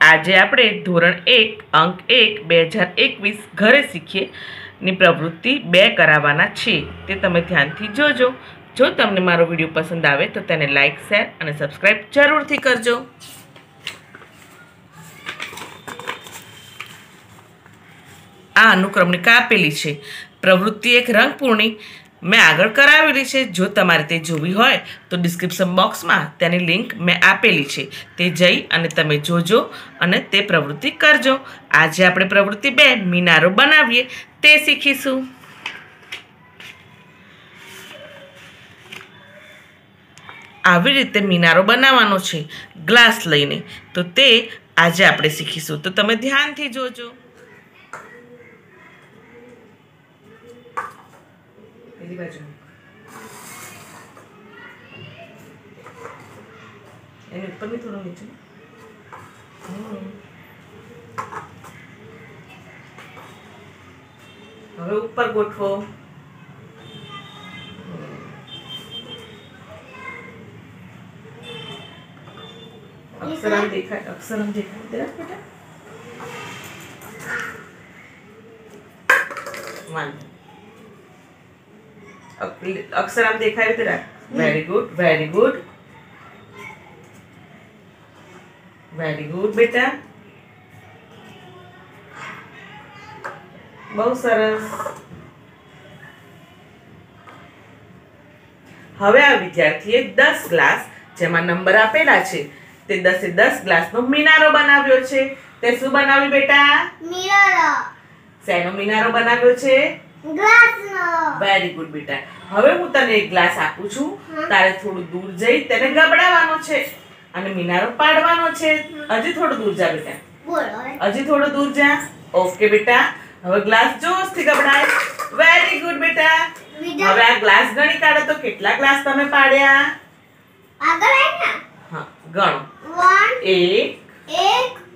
આજે આપણે ધોરણ એક, અંક એક, બે હજાર એકવીસ ઘરે શીખીએ. ની પ્રવૃત્તિ બે કરાવવાના છે. તે તમે ધ્યાનથી જોજો. જો તમને મારો વીડિયો પસંદ આવે તો તેને લાઇક શેર અને સબસ્ક્રાઈબ જરૂરથી કરજો. આ અનુક્રમણિકા આપેલી છે. પ્રવૃત્તિ એક રંગપૂર્ણી. મેં આગળ કરાવેલી છે. જો તમારે તે જોવી હોય, તો ડિસ્ક્રિપ્શન બોક્સમાં તેની લિંક મેં આપેલી છે. તે જઈ અને તમે જોજો અને તે પ્રવૃત્તિ કરજો. આજે આપણે પ્રવૃત્તિ બે, મિનારો બનાવીએ. તે શીખીશું. આવી રીતે મિનારો બનાવવાનો છે. ગ્લાસ લઈને. તો તે આજે આપણે શીખીશું. તો તમે ધ્યાનથી જોજો. પેલી બાજુ એની ઉપરની થોડું નીચે હમ. હવે ઉપર ગોઠવો અક્ષરમ દેખાય અક્ષરમ દેખાય તેરા બેટા વાંધો અક- અક્ષર આમ દેખાય તેરા very good very good very good બેટા બહુ સરસ હવે આ વિદ્યાર્થીએ દસ ગ્લાસ જેમાં નંબર આપેલા છે તે દસે દસ ગ્લાસનો મિનારો બનાવ્યો છે. તે શું બનાવ્યું બેટા? મિનારો. શેનો મિનારો બનાવ્યો છે? વેરી ગુડ બેટા. હવે હું તને એક ગ્લાસ આપું છું. તારે થોડું દૂર જઈ તને ગબડાવવાનો છે અને મિનારો પાડવાનો છે. હજી થોડું દૂર જા બેટા. હજી થોડું દૂર જા. ઓકે બેટા. હવે ગ્લાસ જોશથી ગબડાય. વેરી ગુડ બેટા. હવે આ ગ્લાસ ગણી કાઢો તો કેટલા ગ્લાસ તમે પાડ્યા? આગળ આવ ને. હા ગણો. 1 1 1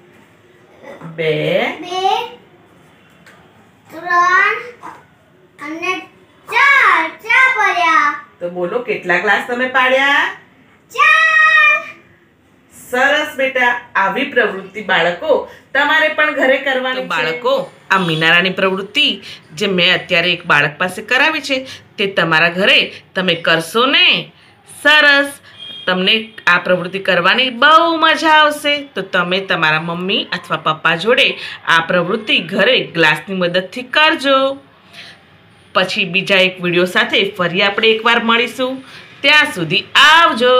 2 2 તો બોલો કેટલા ગ્લાસ તમે પાડ્યા? સરસ બેટા આવી પ્રવૃત્તિ બાળકો. તમારે પણ ઘરે કરવાની બાળકો આ મિનારાની પ્રવૃત્તિ જે મેં અત્યારે એક બાળક પાસે કરાવી છે તે તમારા ઘરે તમે કરશો ને? સરસ. તમને આ પ્રવૃત્તિ કરવાની બહુ મજા આવશે. તો તમે તમારા મમ્મી અથવા પપ્પા જોડે આ પ્રવૃત્તિ ઘરે ગ્લાસની મદદથી કરજો. પછી બીજા એક વીડિયો સાથે ફરી આપણે એકવાર મળીશું. ત્યાં સુધી આવજો.